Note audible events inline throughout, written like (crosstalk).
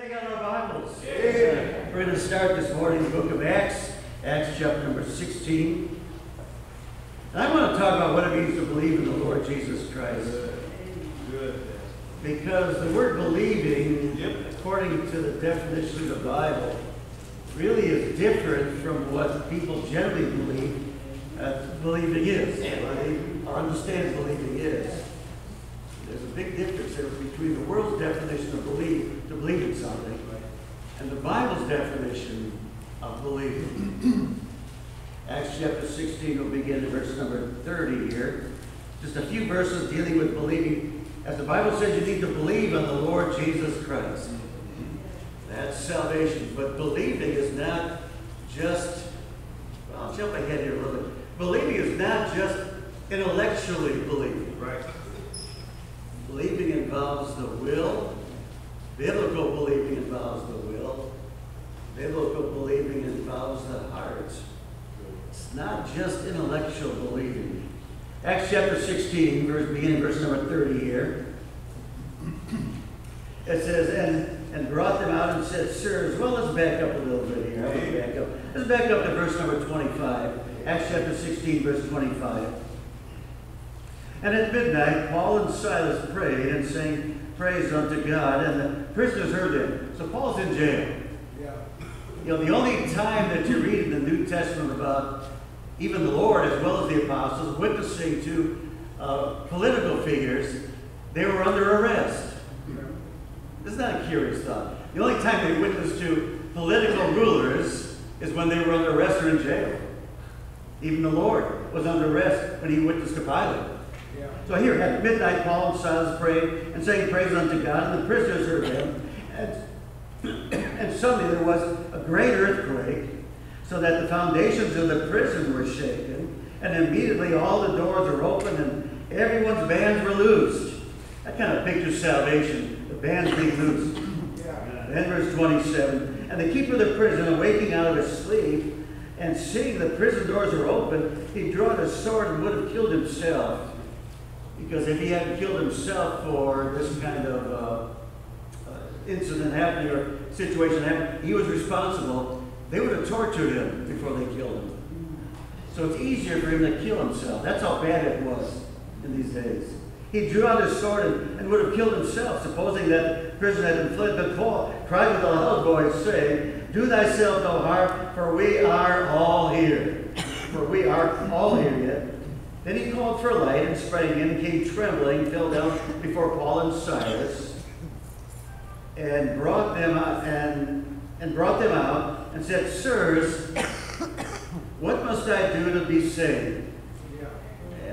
Take out our Bibles. We're going to start this morning the book of Acts, Acts chapter number 16. And I want to talk about what it means to believe in the Lord Jesus Christ. Good. Because the word believing, Yep. according to the definition of the Bible, really is different from what people generally believe uh, believing is, or they understand believing is. There's a big difference there between the world's definition of believe, to believe in something, and the Bible's definition of believing. (clears throat) Acts chapter 16 will begin at verse number 30 here. Just a few verses dealing with believing. As the Bible says, you need to believe in the Lord Jesus Christ. That's salvation. But believing is not just, well, I'll jump ahead here a little bit. Believing is not just intellectually believing. Right. Believing involves the will. Biblical believing involves the will. Biblical believing involves the heart. It's not just intellectual believing. Acts chapter 16, verse, beginning verse number 30 here. It says, and, and brought them out and said, Sirs, well, let's back up a little bit here. To back up. Let's back up to verse number 25. Acts chapter 16, verse 25. And at midnight, Paul and Silas prayed and sang praise unto God, and the prisoners heard them. So Paul's in jail. Yeah. You know, the only time that you read in the New Testament about even the Lord as well as the apostles witnessing to uh, political figures, they were under arrest. Isn't that a curious thought? The only time they witnessed to political rulers is when they were under arrest or in jail. Even the Lord was under arrest when he witnessed to Pilate. So here at midnight, Paul and Silas prayed and sang praise unto God, and the prisoners heard them. And, (coughs) and suddenly there was a great earthquake, so that the foundations of the prison were shaken, and immediately all the doors were open, and everyone's bands were loosed. That kind of pictures salvation, the bands being loosed. Yeah. Then verse 27, and the keeper of the prison, awaking out of his sleep, and seeing the prison doors were open, he drew out his sword and would have killed himself. Because if he hadn't killed himself for this kind of uh, uh, incident happening or situation happening, he was responsible. They would have tortured him before they killed him. So it's easier for him to kill himself. That's how bad it was in these days. He drew out his sword and, and would have killed himself, supposing that the prison had been fled. But Paul cried with a loud voice, saying, Do thyself no harm, for we are all here. For we are all here. Then he called for a light and sprang in, came trembling, fell down before Paul and Silas, and brought them out, and, and brought them out, and said, Sirs, what must I do to be saved? Yeah.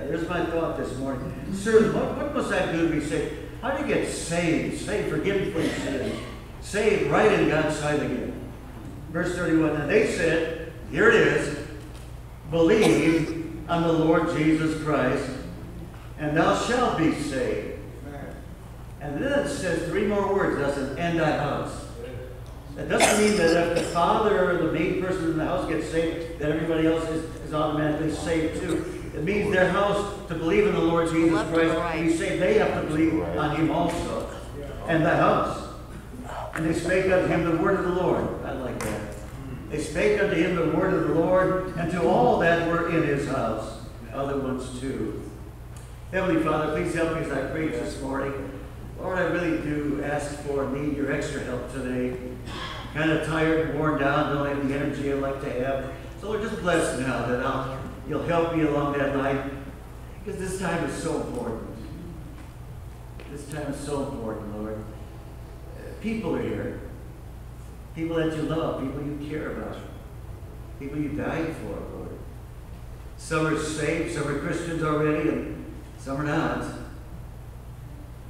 There's my thought this morning. Sirs, what, what must I do to be saved? How do you get saved? Saved, forgiven for your sins. Saved, right in God's sight again. Verse 31, and they said, here it is, believe on the Lord Jesus Christ, and thou shalt be saved. And then it says three more words, doesn't it? And thy house. That doesn't mean that if the father or the main person in the house gets saved, that everybody else is, is automatically saved too. It means their house, to believe in the Lord Jesus Christ, to right? be saved, they have to believe on him also. And the house. And they spake unto him the word of the Lord. They spake unto him the word of the Lord, and to all that were in his house, and other ones too. Heavenly Father, please help me as I preach this morning. Lord, I really do ask for, need your extra help today. Kind of tired, worn down, don't have the energy I like to have. So Lord, just bless now that I'll, you'll help me along that line. Because this time is so important. This time is so important, Lord. People are here. People that you love, people you care about, people you died for, Lord. Some are saved, some are Christians already, and some are not.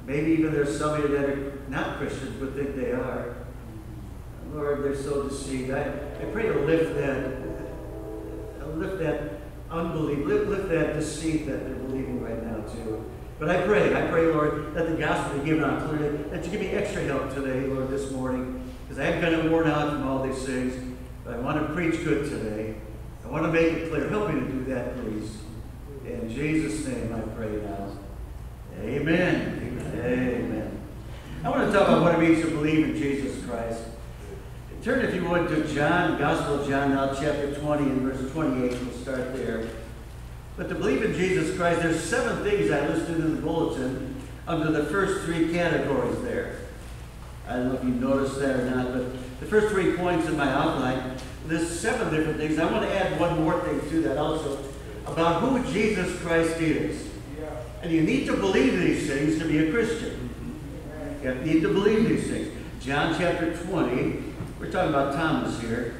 Maybe even there's somebody that are not Christians but think they are. Lord, they're so deceived. I, I pray to lift that, uh, lift that unbelief, lift, lift that deceit that they're believing right now too. But I pray, I pray, Lord, that the gospel be given out clearly, that you give me extra help today, Lord, this morning, because I have kind of worn out from all these things. But I want to preach good today. I want to make it clear. Help me to do that, please. In Jesus' name I pray now. Amen. Amen. I want to talk about what it means to believe in Jesus Christ. Turn, if you would, to John, Gospel of John, now chapter 20 and verse 28. We'll start there. But to believe in Jesus Christ, there's seven things I listed in the bulletin under the first three categories there. I don't know if you noticed that or not, but the first three points in my outline list seven different things. I want to add one more thing to that also about who Jesus Christ is. And you need to believe these things to be a Christian. You need to believe these things. John chapter 20, we're talking about Thomas here.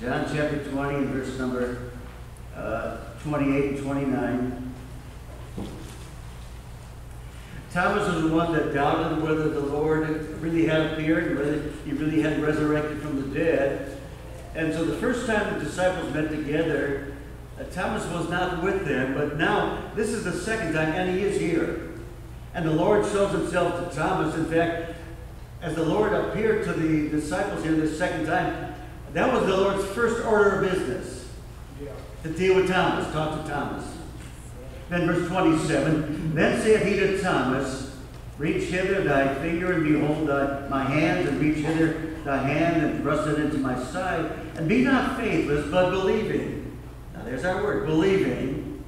John chapter 20 and verse number uh, 28 and 29. Thomas was the one that doubted whether the Lord really had appeared, whether he really had resurrected from the dead. And so the first time the disciples met together, uh, Thomas was not with them, but now this is the second time, and he is here. And the Lord shows himself to Thomas. In fact, as the Lord appeared to the disciples here the second time, that was the Lord's first order of business to deal with Thomas, talk to Thomas. Then verse 27, Then said he to Thomas, Reach hither thy finger, and behold thy, my hands, and reach hither thy hand, and thrust it into my side, and be not faithless, but believing. Now there's our word, believing.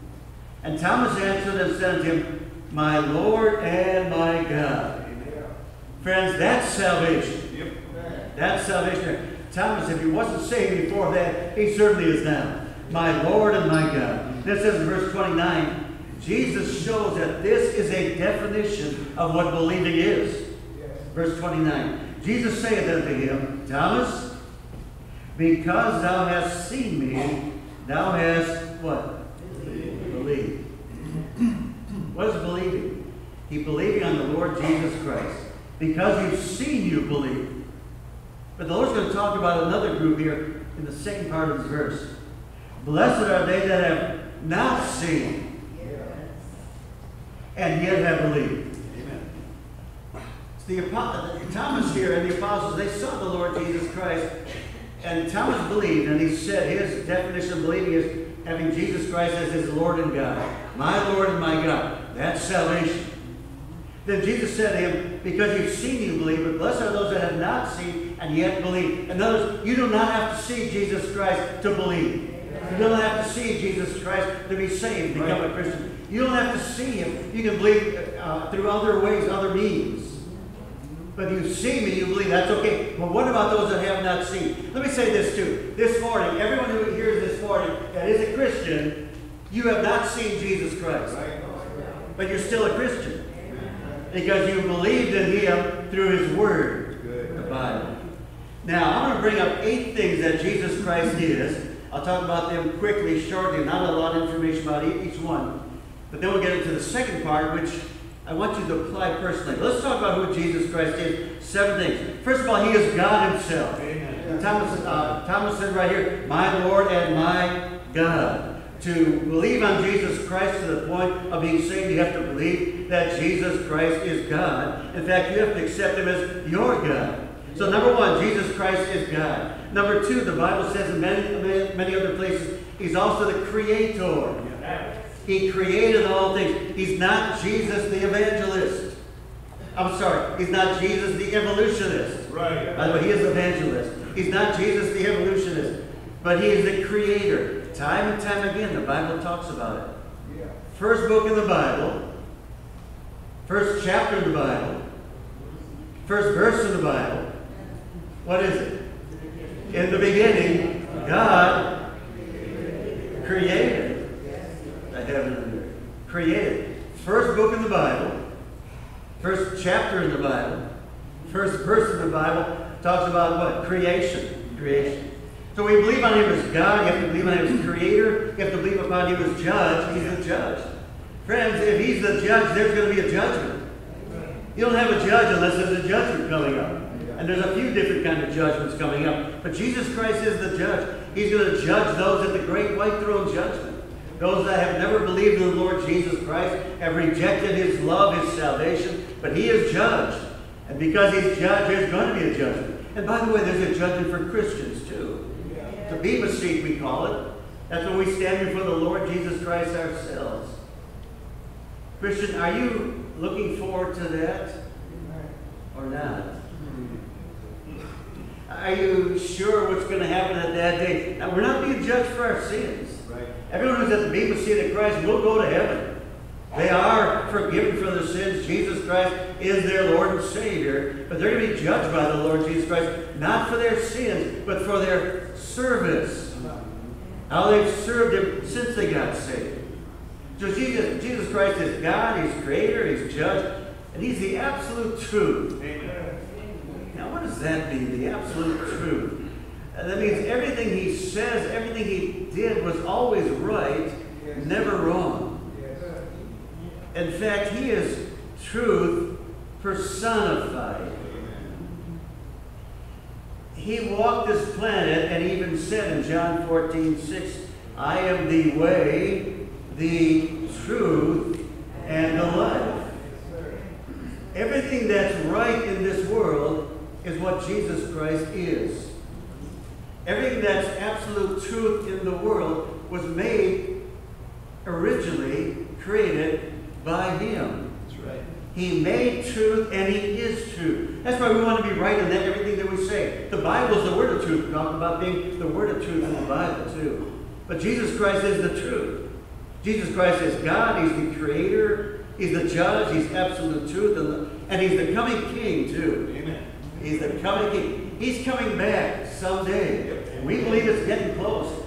And Thomas answered and said unto him, My Lord and my God. Friends, that's salvation. Yep. That's salvation. Thomas, if he wasn't saved before that, he certainly is now. My Lord and my God. This says in verse 29, Jesus shows that this is a definition of what believing is. Verse 29. Jesus saith unto him, Thomas, because thou hast seen me, thou hast what? Believed. What is believing? He believing on the Lord Jesus Christ. Because you've seen, you believe. But the Lord's going to talk about another group here in the second part of this verse. Blessed are they that have not seen and yet have believed. Amen. The, Thomas here and the apostles, they saw the Lord Jesus Christ, and Thomas believed, and he said his definition of believing is having Jesus Christ as his Lord and God. My Lord and my God. That's salvation. Then Jesus said to him, Because you've seen, you believe, but blessed are those that have not seen and yet believe. In other words, you do not have to see Jesus Christ to believe. You don't have to see Jesus Christ to be saved, become a Christian. You don't have to see him. You can believe uh, through other ways, other means. But if you see me, you believe. That's okay. But what about those that have not seen? Let me say this too. This morning, everyone who hears this morning that is a Christian, you have not seen Jesus Christ. But you're still a Christian. Because you believed in him through his word, the Bible. Now, I'm going to bring up eight things that Jesus Christ is. I'll talk about them quickly, shortly, not a lot of information about each one. But then we'll get into the second part, which I want you to apply personally. Let's talk about who Jesus Christ is. Seven things. First of all, he is God himself. Amen. Thomas, uh, Thomas said right here, my Lord and my God. To believe on Jesus Christ to the point of being saved, you have to believe that Jesus Christ is God. In fact, you have to accept him as your God. So number one, Jesus Christ is God. Number two, the Bible says in many, many, many other places, he's also the creator. He created all things. He's not Jesus the evangelist. I'm sorry, he's not Jesus the evolutionist. Right. By the way, he is evangelist. He's not Jesus the evolutionist, but he is the creator. Time and time again, the Bible talks about it. Yeah. First book in the Bible, first chapter in the Bible, first verse in the Bible. What is it? In the beginning, God created heaven and earth. Created. First book in the Bible, first chapter in the Bible, first verse in the Bible talks about what? Creation. Creation. So we believe on him as God, you have to believe on him as creator, you have to believe upon him as judge, he's the judge. Friends, if he's the judge, there's going to be a judgment. You don't have a judge unless there's a judgment coming up. And there's a few different kind of judgments coming up. But Jesus Christ is the judge. He's going to judge those at the great white throne judgment. Those that have never believed in the Lord Jesus Christ have rejected his love, his salvation, but he is judged. And because he's judged, there's going to be a judgment. And by the way, there's a judgment for Christians too. The Bema seat, we call it. That's when we stand before the Lord Jesus Christ ourselves. Christian, are you looking forward to that? or not? Are you sure what's going to happen at that day? Now, we're not being judged for our sins. Everyone who's at the Bema seat of Christ will go to heaven. They are forgiven for their sins. Jesus Christ is their Lord and Savior. But they're going to be judged by the Lord Jesus Christ, not for their sins, but for their service. How they've served Him since they got saved. So Jesus, Jesus Christ is God, He's Creator, He's Judge, and He's the absolute truth. Amen. Now, what does that mean, the absolute truth? That means everything he says, everything he did was always right, never wrong. In fact, he is truth personified. He walked this planet and even said in John 14, 6, I am the way, the truth, and the life. Everything that's right in this world is what Jesus Christ is. Everything that's absolute truth in the world was made originally, created by Him. That's right. He made truth and He is truth. That's why we want to be right in that everything that we say. The Bible is the word of truth. We talk about being the word of truth in the Bible too. But Jesus Christ is the truth. Jesus Christ is God. He's the creator. He's the judge. He's absolute truth. And, the, and He's the coming King too. Amen. He's the coming King. He's coming back someday. We believe it's getting close.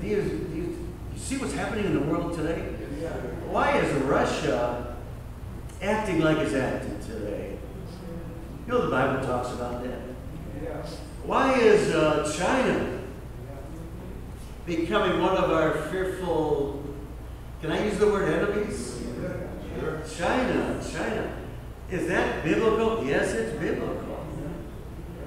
Do you, do you see what's happening in the world today? Why is Russia acting like it's acting today? You know the Bible talks about that. Why is uh, China becoming one of our fearful, can I use the word enemies? China, China. Is that biblical? Yes, it's biblical.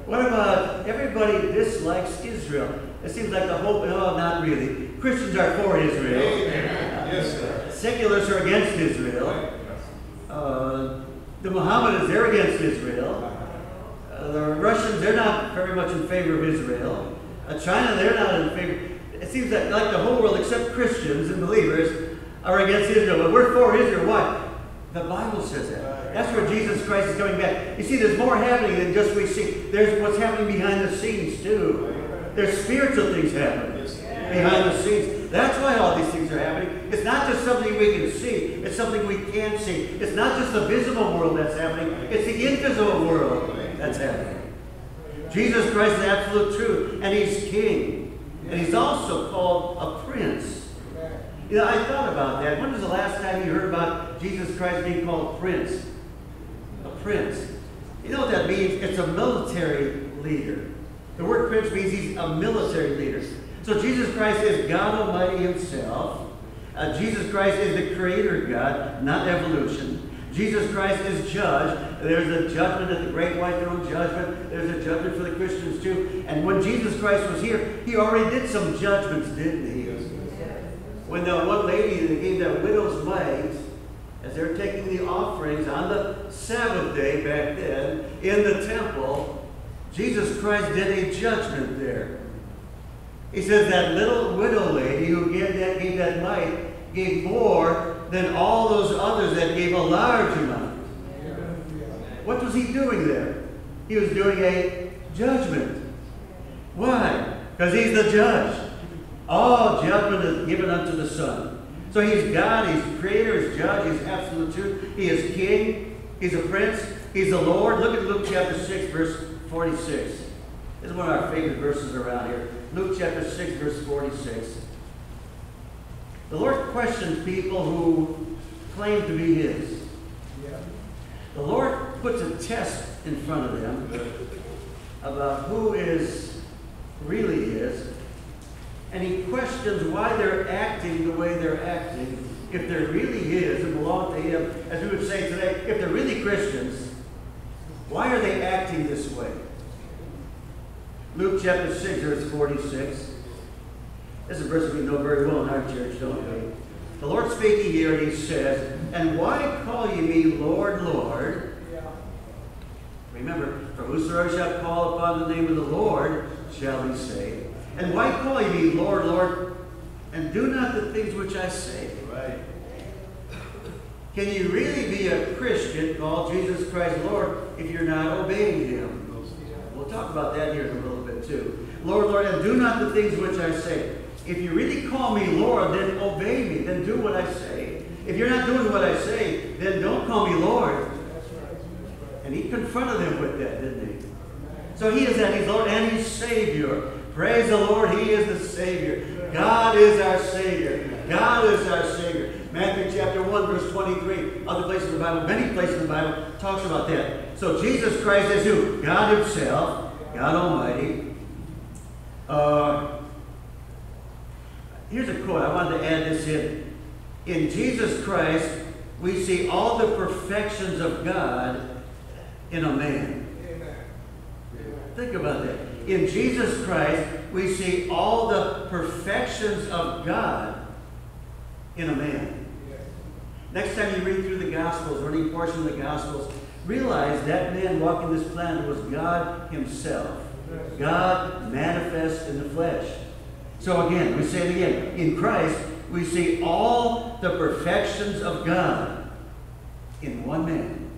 What about everybody dislikes Israel? It seems like the whole, no, not really. Christians are for Israel. Amen. Yes, sir. Seculars are against Israel. Uh, the Mohammedans, they're against Israel. Uh, the Russians, they're not very much in favor of Israel. Uh, China, they're not in favor. It seems that like the whole world, except Christians and believers, are against Israel. But we're for Israel. Why? The Bible says that. That's where Jesus Christ is coming back. You see, there's more happening than just we see. There's what's happening behind the scenes, too. There's spiritual things happening behind the scenes. That's why all these things are happening. It's not just something we can see, it's something we can't see. It's not just the visible world that's happening, it's the invisible world that's happening. Jesus Christ is absolute truth, and He's King. And He's also called a Prince. You know, I thought about that. When was the last time you heard about Jesus Christ being called Prince? A Prince. You know what that means? It's a military leader. The word prince means he's a military leader. So Jesus Christ is God Almighty Himself. Uh, Jesus Christ is the creator God, not evolution. Jesus Christ is judge. There's a judgment at the great white throne judgment. There's a judgment for the Christians too. And when Jesus Christ was here, he already did some judgments, didn't he? When the one lady that gave that widow's mite, as they were taking the offerings on the Sabbath day back then in the temple, Jesus Christ did a judgment there. He says that little widow lady who gave that, gave that mite gave more than all those others that gave a large amount. What was he doing there? He was doing a judgment. Why? Because he's the judge. All judgment is given unto the Son. So he's God, he's creator, he's judge, he's absolute truth. He is king, he's a prince, he's the Lord. Look at Luke chapter 6, verse 46. This is one of our favorite verses around here. Luke chapter 6, verse 46. The Lord questions people who claim to be his. The Lord puts a test in front of them about who is really his, and he questions why they're acting the way they're acting. If they're really his and belong to him, as we would say today, if they're really Christians, why are they acting this way? Luke chapter 6, verse 46. This is a verse we know very well in our church, don't we? The Lord speaking here, he says, And why call ye me Lord, Lord? Remember, for whosoever shall call upon the name of the Lord shall be saved. And why call ye me Lord, Lord, and do not the things which I say? Right. Can you really be a Christian, call Jesus Christ Lord, if you're not obeying Him. We'll talk about that here in a little bit too. Lord, Lord, and do not the things which I say. If you really call me Lord, then obey me. Then do what I say. If you're not doing what I say, then don't call me Lord. And he confronted them with that, didn't he? So he is that. He's Lord and he's Savior. Praise the Lord. He is the Savior. God is our Savior. God is our Savior. Matthew chapter 1, verse 23. Other places in the Bible, many places in the Bible, talks about that. So Jesus Christ is who? God Himself, God Almighty. Uh, here's a quote. I wanted to add this in. In Jesus Christ, we see all the perfections of God in a man. Think about that. In Jesus Christ, we see all the perfections of God in a man. Next time you read through the Gospels or any portion of the Gospels, realize that man walking this planet was God Himself. God manifest in the flesh. So again, we say it again. In Christ, we see all the perfections of God in one man.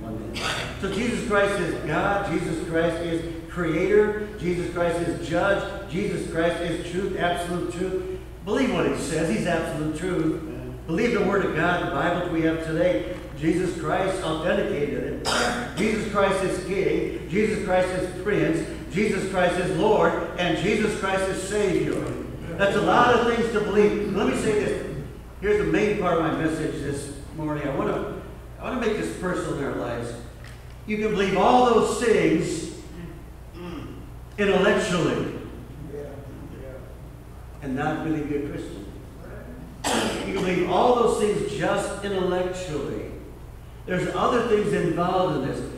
One man. So Jesus Christ is God. Jesus Christ is creator. Jesus Christ is judge. Jesus Christ is truth, absolute truth. Believe what he says. He's absolute truth. Believe the word of God, the Bible we have today. Jesus Christ authenticated it. Jesus Christ is King. Jesus Christ is Prince. Jesus Christ is Lord. And Jesus Christ is Savior. That's a lot of things to believe. Let me say this. Here's the main part of my message this morning. I want to, I want to make this personal in our lives. You can believe all those things intellectually and not really be a Christian. You can believe all those things just intellectually. There's other things involved in this.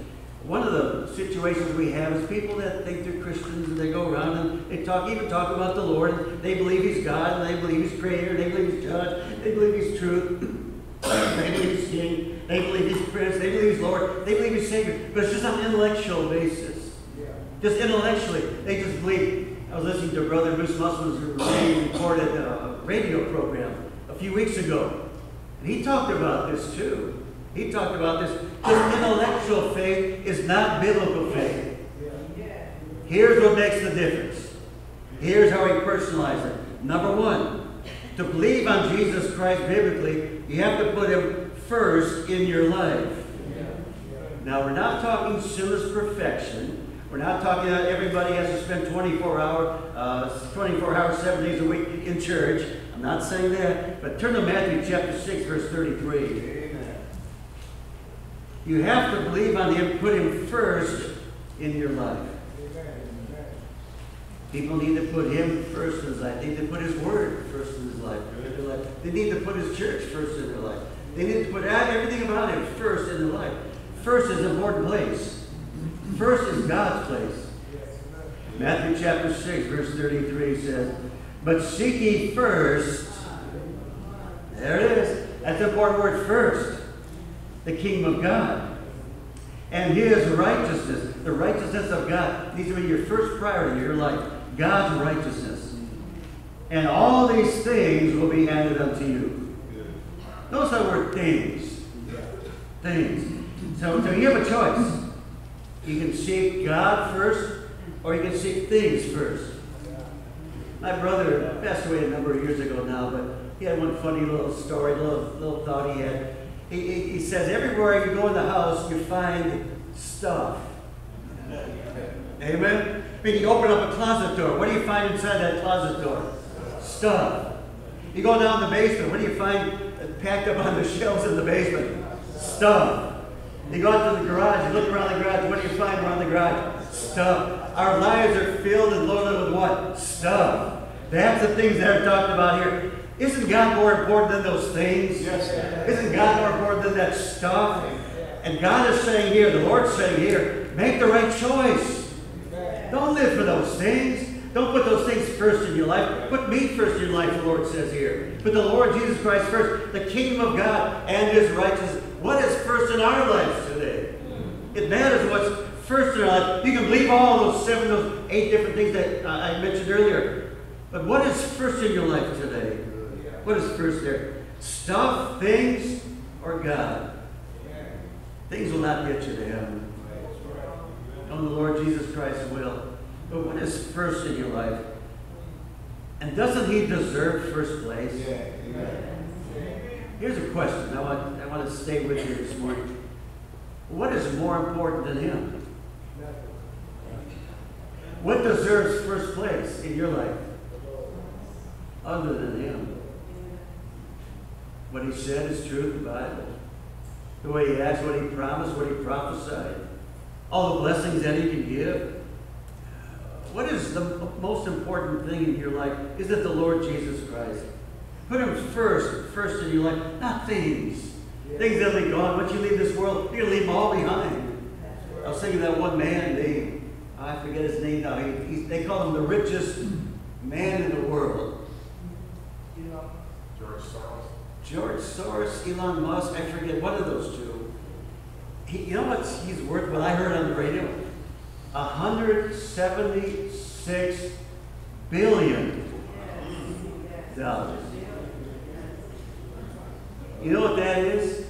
One of the situations we have is people that think they're Christians and they go around and they talk, even talk about the Lord. And they believe He's God and they believe He's Creator. They believe He's Judge. They believe He's Truth. (coughs) they believe He's King. They believe He's Prince. They believe He's Lord. They believe He's Savior. But it's just on an intellectual basis. Just intellectually, they just believe. I was listening to Brother Bruce Muslim's recorded a radio program a few weeks ago, and he talked about this too. He talked about this. This intellectual faith is not biblical faith. Here's what makes the difference. Here's how he personalized it. Number one, to believe on Jesus Christ biblically, you have to put him first in your life. Now, we're not talking sinless perfection. We're not talking about everybody has to spend 24 hour, uh, 24 hours, seven days a week in church. I'm not saying that. But turn to Matthew chapter 6, verse 33. Amen. You have to believe on him, put him first in your life. People need to put him first in his life. They need to put his word first in his life. They need to put his church first in their life. They need to put everything about him first in their life. First is an important place. First is God's place. Matthew chapter 6, verse 33 says, But seek ye first, there it is. That's the important word first. The kingdom of God. And his righteousness, the righteousness of God, needs to be your first priority in your life. God's righteousness. And all these things will be added unto you. Those are word things. Things. So, so you have a choice. You can seek God first, or you can seek things first. My brother passed away a number of years ago now, but he had one funny little story, little, little thought he had. He, he, he says, everywhere you go in the house, you find stuff. Amen? I mean, you open up a closet door. What do you find inside that closet door? Stuff. You go down the basement. What do you find packed up on the (laughs) shelves in the basement? Stuff. You go out to the garage, you look around the garage, what do you find around the garage? Stuff. Our lives are filled and loaded with what? Stuff. That's the things that are talked about here. Isn't God more important than those things? Yes. Isn't God more important than that stuff? And God is saying here, the Lord's saying here, make the right choice. Don't live for those things. Don't put those things first in your life. Put me first in your life, the Lord says here. Put the Lord Jesus Christ first, the kingdom of God and his righteousness. What is first in our lives? It matters what's first in our life. You can believe all those seven, those eight different things that uh, I mentioned earlier. But what is first in your life today? What is first there? Stuff, things, or God? Things will not get you to heaven. on the Lord Jesus Christ will. But what is first in your life? And doesn't he deserve first place? Here's a question I want, I want to stay with you this morning. What is more important than him? What deserves first place in your life other than him? What he said is true, in the Bible. The way he acts, what he promised, what he prophesied. All the blessings that he can give. What is the most important thing in your life? Is it the Lord Jesus Christ? Put him first, first in your life, not things. Things that'll be gone. Once you leave this world, you're going to leave them all behind. I was thinking of that one man, they, I forget his name now, he, he, they call him the richest man in the world. George Soros. George Soros, Elon Musk, I forget one of those two. He, you know what he's worth? What I heard on the radio, 176 billion dollars. You know what that is?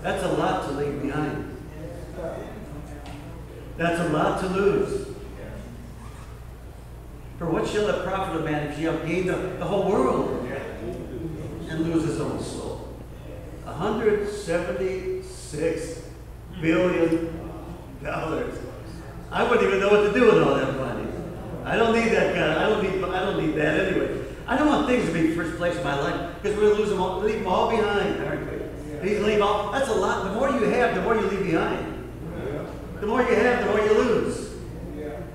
That's a lot to leave behind. That's a lot to lose. For what shall it profit a man if he gained the, the whole world and lose his own soul? 176 billion dollars. I wouldn't even know what to do with all that money. I don't need that kind. I don't need. I don't need that anyway. I don't want things to be first place in my life because we're lose them all, leave them all behind, aren't we? You leave all. That's a lot. The more you have, the more you leave behind. The more you have, the more you lose.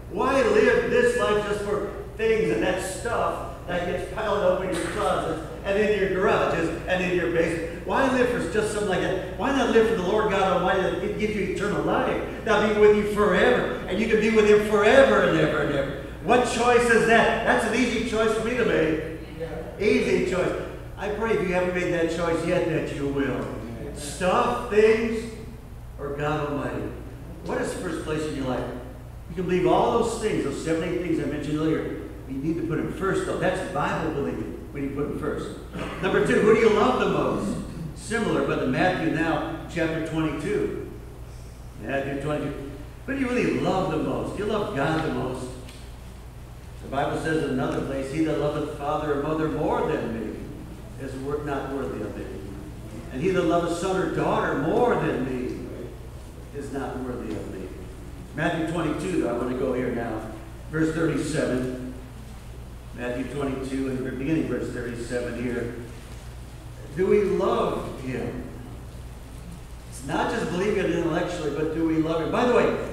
Why live this life just for things and that stuff that gets piled up in your closets and in your garages and in your basement? Why live for just something like that? Why not live for the Lord God Almighty that can give you eternal life? That'll be with you forever. And you can be with Him forever and ever and ever. What choice is that? That's an easy choice for me to make. Easy choice. I pray if you haven't made that choice yet that you will. Stuff, things, or God Almighty. What is first place in your life? You can believe all those things, those seven, eight things I mentioned earlier. You need to put them first, though. That's Bible believing. when you put them first. Number two, who do you love the most? Similar, but in Matthew now, chapter 22. Matthew 22. Who do you really love the most? Do you love God the most? The Bible says in another place, He that loveth father or mother more than me is not worthy of me. And he that loveth son or daughter more than me is not worthy of me. Matthew 22, though, I want to go here now. Verse 37. Matthew 22, and beginning verse 37 here. Do we love him? It's not just believing it intellectually, but do we love him? By the way,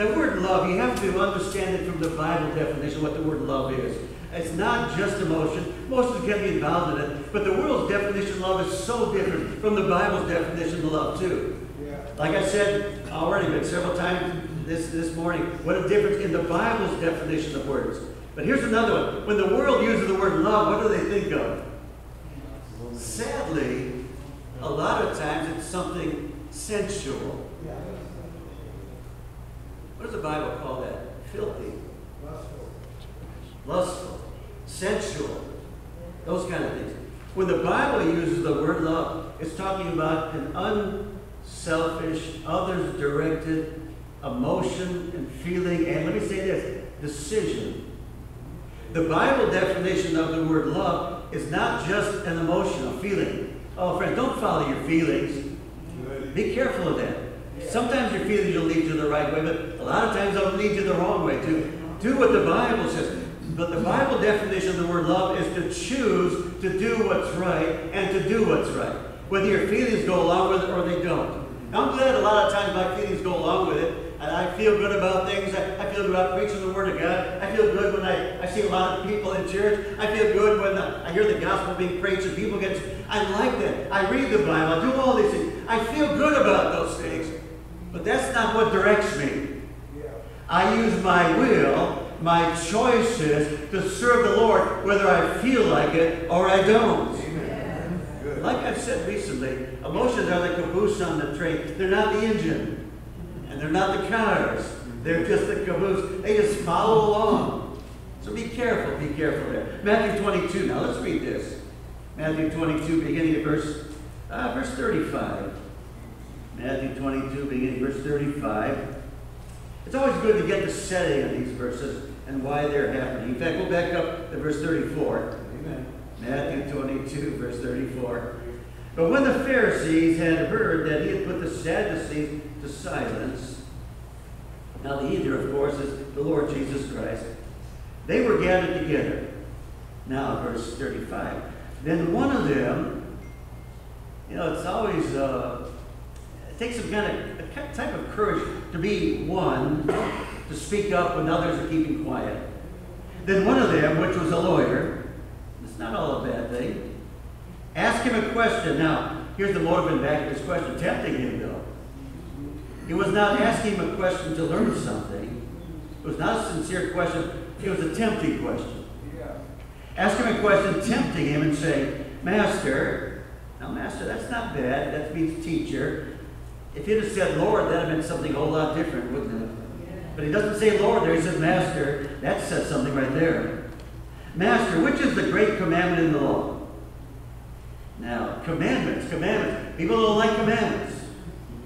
the word love, you have to understand it from the Bible definition, what the word love is. It's not just emotion. most Emotions can be involved in it, but the world's definition of love is so different from the Bible's definition of love, too. Like I said already, but several times this, this morning, what a difference in the Bible's definition of words. But here's another one. When the world uses the word love, what do they think of? Sadly, a lot of times it's something sensual. What does the Bible call that? Filthy, lustful, sensual, those kind of things. When the Bible uses the word love, it's talking about an unselfish, others directed emotion and feeling, and let me say this decision. The Bible definition of the word love is not just an emotional feeling. Oh, friends, don't follow your feelings. Be careful of that. Sometimes your feelings will lead you the right way, but a lot of times they'll lead you the wrong way too. Do what the Bible says. But the Bible definition of the word love is to choose to do what's right and to do what's right. Whether your feelings go along with it or they don't. I'm glad a lot of times my feelings go along with it, and I feel good about things. I, I feel good about preaching the Word of God. I feel good when I, I see a lot of people in church. I feel good when uh, I hear the gospel being preached and people get. I like that. I read the Bible. I do all these things. I feel good about those things. But that's not what directs me. I use my will, my choices to serve the Lord, whether I feel like it or I don't. Like I've said recently, emotions are the caboose on the train. They're not the engine. And they're not the cars. They're just the caboose. They just follow along. So be careful, be careful there. Matthew 22. Now let's read this. Matthew 22, beginning at verse, uh, verse 35. Matthew 22, beginning verse 35. It's always good to get the setting of these verses and why they're happening. In fact, go back up to verse 34. Amen. Matthew 22, verse 34. But when the Pharisees had heard that he had put the Sadducees to silence, now the either, of course, is the Lord Jesus Christ, they were gathered together. Now, verse 35. Then one of them, you know, it's always, uh, takes some kind of, a type of courage to be one, to speak up when others are keeping quiet. Then one of them, which was a lawyer, it's not all a bad thing, asked him a question. Now, here's the motive in back of his question, tempting him though. He was not asking him a question to learn something. It was not a sincere question. It was a tempting question. Yeah. Ask him a question, tempting him and saying, Master, now Master, that's not bad. That means teacher. If he'd have said Lord, that would have meant something a whole lot different, wouldn't it? But he doesn't say Lord there, he says Master. That says something right there. Master, which is the great commandment in the law? Now, commandments, commandments. People don't like commandments.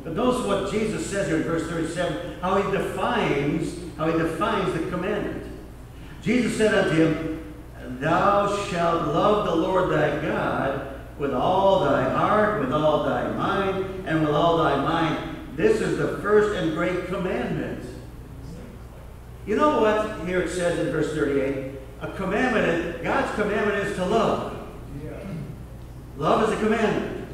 But notice what Jesus says here in verse 37, how he defines, how he defines the commandment. Jesus said unto him, Thou shalt love the Lord thy God with all thy heart, with all thy mind, and with all thy mind. This is the first and great commandment. You know what here it says in verse 38? A commandment, God's commandment is to love. Yeah. Love is a commandment.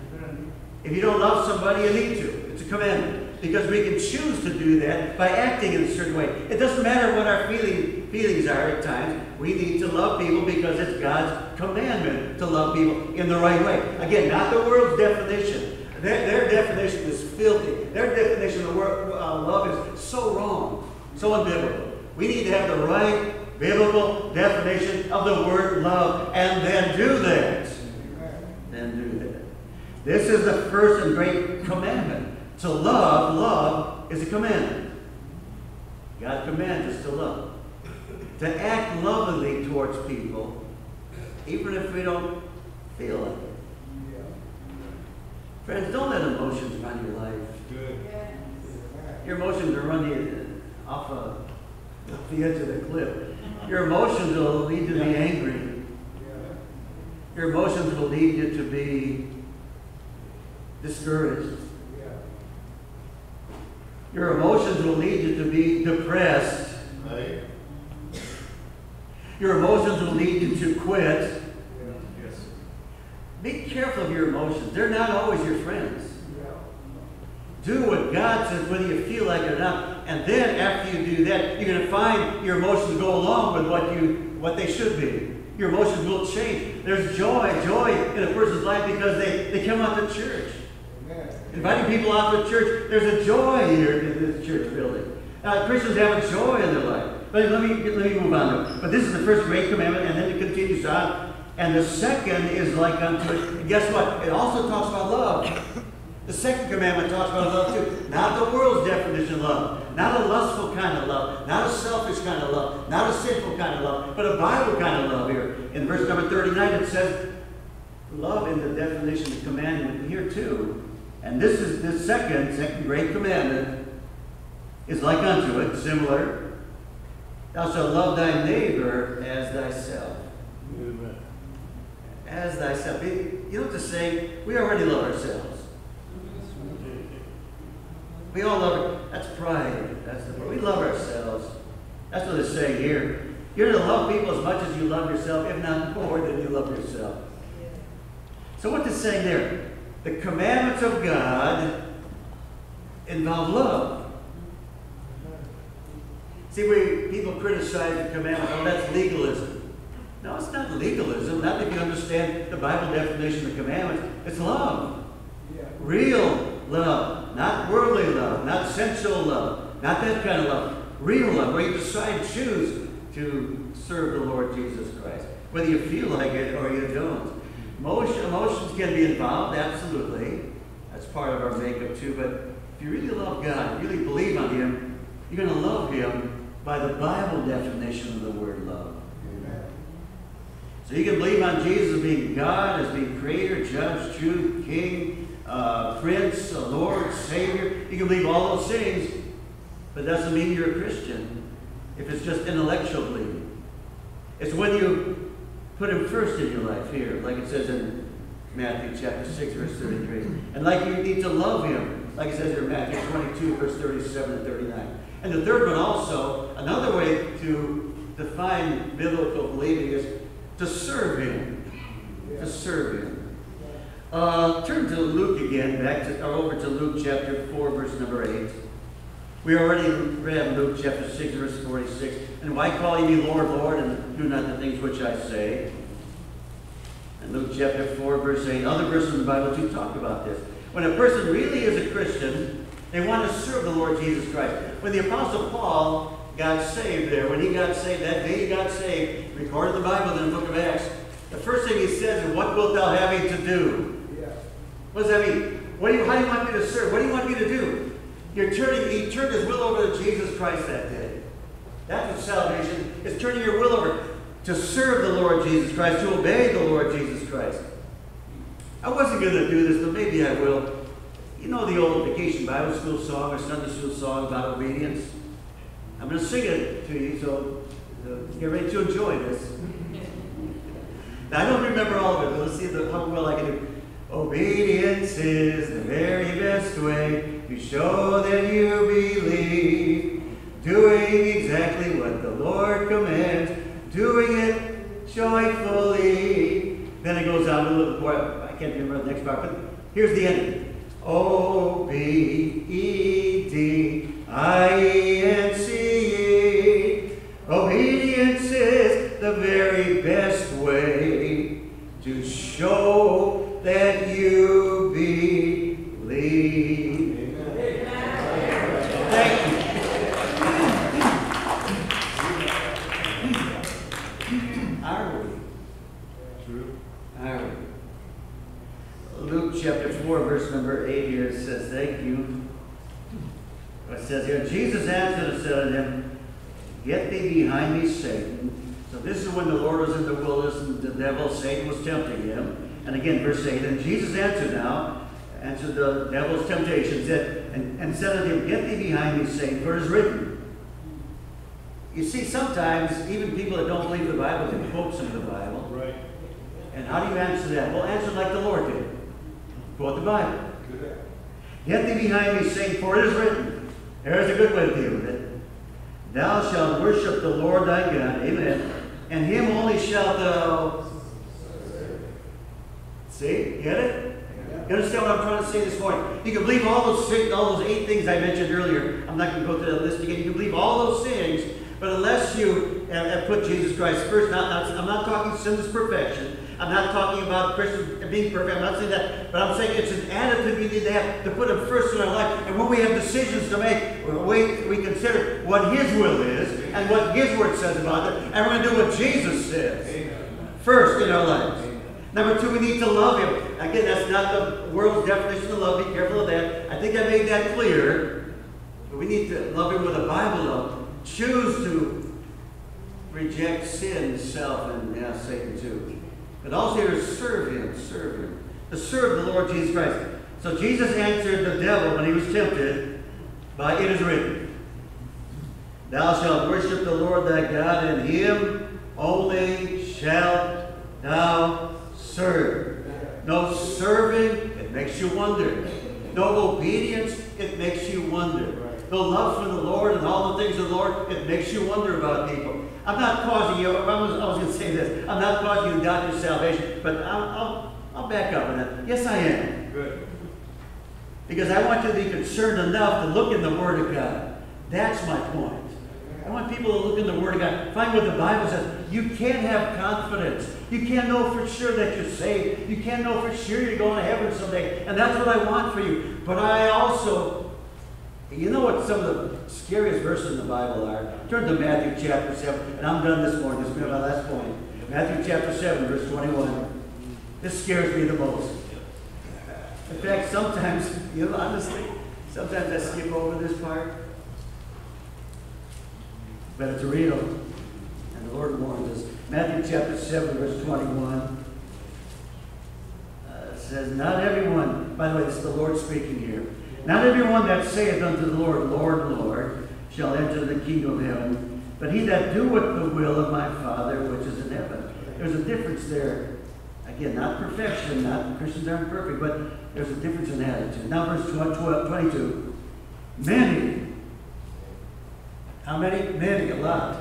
If you don't love somebody, you need to. It's a commandment. Because we can choose to do that by acting in a certain way. It doesn't matter what our feeling, feelings are at times. We need to love people because it's God's commandment to love people in the right way. Again, not the world's definition. Their, their definition is filthy. Their definition of the word, uh, love is so wrong, so unbiblical. We need to have the right biblical definition of the word love and then do that. Then do that. This is the first and great commandment. To love, love is a commandment. God commands us to love. To act lovingly towards people, even if we don't feel like it. Friends, don't let emotions run your life. Good. Your emotions are running you off, a, off the edge of the cliff. Your emotions will lead you to be angry. Your emotions will lead you to be discouraged. Your emotions will lead you to be depressed. Right. Your emotions will lead you to quit. Yes. Be careful of your emotions. They're not always your friends. Do what God says, whether you feel like it or not. And then after you do that, you're going to find your emotions go along with what you what they should be. Your emotions will change. There's joy, joy in a person's life because they, they come out to church. Inviting people out to church, there's a joy here in this church building. Uh, Christians have a joy in their life. But let me, let me move on. But this is the first great commandment, and then it continues on. And the second is like unto it. And guess what? It also talks about love. The second commandment talks about love too. Not the world's definition of love. Not a lustful kind of love. Not a selfish kind of love. Not a sinful kind of love. But a Bible kind of love here. In verse number 39 it says, love in the definition of commandment here too. And this is the second, second great commandment is like unto it, similar. Thou shalt love thy neighbor as thyself. Amen. As thyself. You don't have to say, we already love ourselves. We all love it. That's pride. That's the we love ourselves. That's what it's saying here. You're to love people as much as you love yourself, if not more than you love yourself. So what's it saying there? The commandments of God involve love. See, we people criticize the commandments. Oh, that's legalism. No, it's not legalism. Not if you understand the Bible definition of commandments. It's love. Real love. Not worldly love. Not sensual love. Not that kind of love. Real love, where you decide, choose to serve the Lord Jesus Christ. Whether you feel like it or you don't. Emotion, emotions can be involved, absolutely. That's part of our makeup too. But if you really love God, really believe on Him, you're going to love Him by the Bible definition of the word love. So you can believe on Jesus as being God, as being creator, judge, truth, king, uh, prince, uh, Lord, Savior. You can believe all those things. But it doesn't mean you're a Christian if it's just intellectual believing. It's when you put him first in your life here, like it says in Matthew chapter 6, verse 33. And like you need to love him, like it says in Matthew 22, verse 37 and 39. And the third one also, another way to define biblical believing is to serve him. To serve him. Uh, turn to Luke again, back to, or over to Luke chapter 4, verse number 8. We already read Luke chapter 6, verse 46. And why call ye me Lord, Lord, and do not the things which I say? And Luke chapter 4, verse 8. Other verses in the Bible too talk about this. When a person really is a Christian, they want to serve the Lord Jesus Christ. When the Apostle Paul got saved there, when he got saved, that day he got saved, recorded in the Bible in the book of Acts, the first thing he says is, What wilt thou have me to do? Yeah. What does that mean? What do you, how do you want me to serve? What do you want me to do? You're turning, he turned his will over to Jesus Christ that day. That's what salvation is turning your will over to serve the Lord Jesus Christ, to obey the Lord Jesus Christ. I wasn't going to do this, but maybe I will. You know the old vacation Bible school song or Sunday school song about obedience? I'm going to sing it to you, so uh, get ready to enjoy this. Now, (laughs) I don't remember all of it, but let's see the, how well I can do. Obedience is the very best way to show that you believe. Doing exactly what the Lord commands, doing it joyfully. Then it goes on a little more. I can't remember the next part, but here's the end. O B E D I E N C E. Obedience is the very best way to show that you believe. Thank you. Are we? True. Are we? Luke chapter 4, verse number 8 here says, Thank you. It says here, Jesus answered and said unto him, Get thee behind me, Satan. So this is when the Lord was in the wilderness and the devil, Satan, was tempting him. And again, verse 8, and Jesus answered now, answered the devil's temptation, said, and, and said unto him, Get thee behind me, Satan, for it is written. You see, sometimes even people that don't believe the Bible can quote some of the Bible. Right. And how do you answer that? Well, answer like the Lord did. Quote the Bible. Good. Get thee behind me, Satan, for it is written. There's a good way to deal with it. Thou shalt worship the Lord thy God. Amen. And him only shalt thou. See? Get it? You understand what I'm trying to say this morning? You can believe all those six, all those eight things I mentioned earlier. I'm not going to go through that list again. You can believe all those things, but unless you have, have put Jesus Christ first, not, not, I'm not talking sinless perfection. I'm not talking about Christians being perfect. I'm not saying that, but I'm saying it's an attitude we need to have to put Him first in our life. And when we have decisions to make, we, we consider what His will is and what His Word says about it, and we're going to do what Jesus says first in our lives. Number two, we need to love Him. Again, that's not the world's definition of love. Be careful of that. I think I made that clear. But we need to love Him with a Bible love. Choose to reject sin, self, and yeah, Satan too. But also to serve Him, serve Him. To serve the Lord Jesus Christ. So Jesus answered the devil when he was tempted by, It is written, Thou shalt worship the Lord thy God, and him only shalt thou serve. No serving, it makes you wonder. No obedience, it makes you wonder. No love for the Lord and all the things of the Lord, it makes you wonder about people. I'm not causing you, I was, I was going to say this, I'm not causing you to doubt your salvation, but I'll, I'll, I'll back up on that. Yes, I am. Good. Because I want you to be concerned enough to look in the Word of God. That's my point. I want people to look in the Word of God, find what the Bible says. You can't have confidence. You can't know for sure that you're saved. You can't know for sure you're going to heaven someday. And that's what I want for you. But I also, you know what some of the scariest verses in the Bible are? Turn to Matthew chapter 7. And I'm done this morning. This will be my last point. Matthew chapter 7, verse 21. This scares me the most. In fact, sometimes, (laughs) you know, honestly, sometimes I skip over this part. But it's real. And the Lord warns us. Matthew chapter 7, verse 21 uh, says, Not everyone, by the way, this is the Lord speaking here. Not everyone that saith unto the Lord, Lord, Lord, shall enter the kingdom of heaven, but he that doeth the will of my Father which is in heaven. There's a difference there. Again, not perfection, not Christians aren't perfect, but there's a difference in attitude. Now, verse 12, 22. Many, how many? Many, a lot,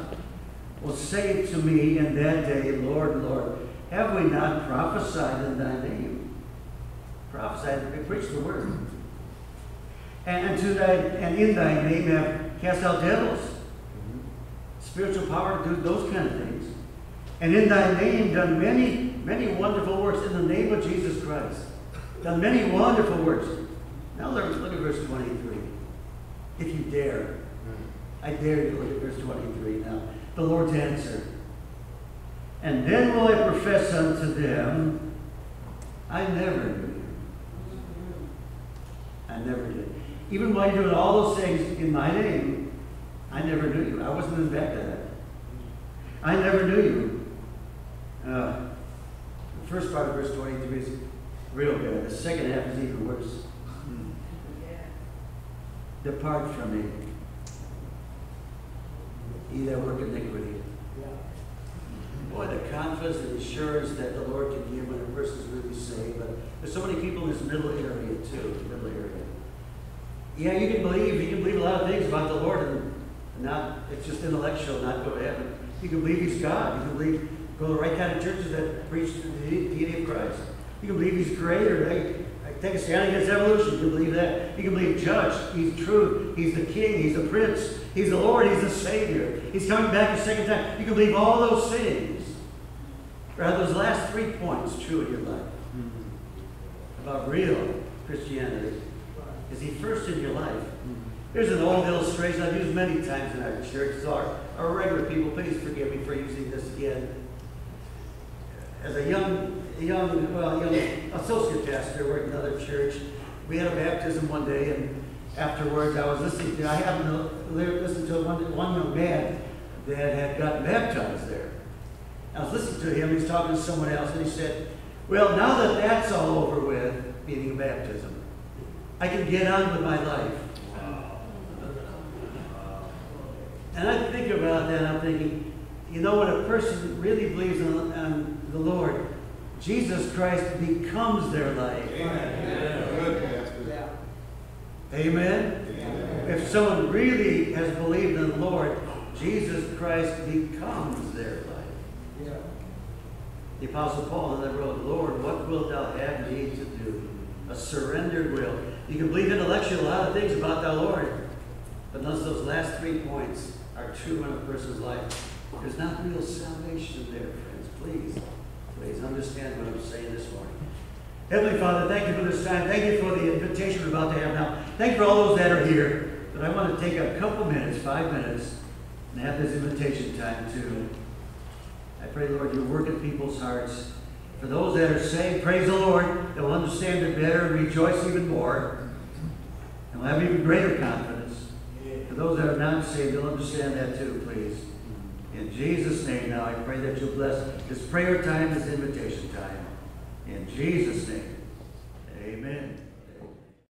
will say to me in that day, Lord, Lord, have we not prophesied in thy name? Prophesied, we preached the word. And, and to thy and in thy name have cast out devils. Mm-hmm. Spiritual power to do those kind of things. And in thy name done many, many wonderful works in the name of Jesus Christ. Done many wonderful works. Now look, look at verse 23. If you dare. Mm. I dare you to look at verse 23 now. The Lord's answer. And then will I profess unto them, I never knew you. I never did. Even while you're doing all those things in my name, I never knew you. I wasn't in back of that. I never knew you. Uh, the first part of verse 23 is real good. The second half is even worse. Depart from me, that work iniquity. Yeah. Boy, the confidence and assurance that the Lord can give when a person's really saved. But there's so many people in this middle area too, middle area. Yeah, you can believe, you can believe a lot of things about the Lord and not, it's just intellectual, not go to heaven. You can believe He's God. You can believe, go to the right kind of churches that preach the deity of Christ. You can believe He's creator. They, take a stand against evolution. You can believe that. You can believe judge. He's true. He's the king. He's the prince. He's the Lord. He's the Savior. He's coming back a second time. You can believe all those things. Or are those last three points true in your life? Mm-hmm. About real Christianity. Is He first in your life? Mm-hmm. Here's an old illustration I've used many times in our church. So our, our regular people, please forgive me for using this again. As a young, young, well, young associate pastor working in another church, we had a baptism one day, and afterwards I was listening to, I happened to listen to one, one young man that had gotten baptized there. I was listening to him, he was talking to someone else, and he said, Well, now that that's all over with, meaning a baptism, I can get on with my life. And I think about that, I'm thinking, you know, when a person really believes in, on the Lord, Jesus Christ becomes their life. Good, Pastor. Amen? If someone really has believed in the Lord, Jesus Christ becomes their life. The Apostle Paul then wrote, Lord, what wilt thou have me to do? A surrendered will. You can believe intellectually a lot of things about the Lord, but unless those last three points are true in a person's life, there's not real salvation there, friends. Please, please understand what I'm saying this morning. Heavenly Father, thank you for this time. Thank you for the invitation we're about to have now. Thank you for all those that are here. But I want to take a couple minutes, five minutes, and have this invitation time too. I pray, Lord, you work in people's hearts. For those that are saved, praise the Lord. They'll understand it better and rejoice even more. And will have even greater confidence. For those that are not saved, they'll understand that too, please. In Jesus' name now, I pray that you'll bless this prayer time, this invitation time. In Jesus' name, amen.